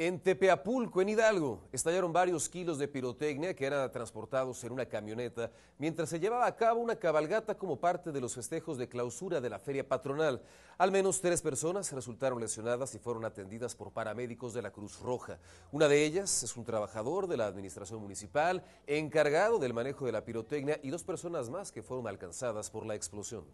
En Tepeapulco, en Hidalgo, estallaron varios kilos de pirotecnia que eran transportados en una camioneta mientras se llevaba a cabo una cabalgata como parte de los festejos de clausura de la feria patronal. Al menos tres personas resultaron lesionadas y fueron atendidas por paramédicos de la Cruz Roja. Una de ellas es un trabajador de la administración municipal encargado del manejo de la pirotecnia y dos personas más que fueron alcanzadas por la explosión.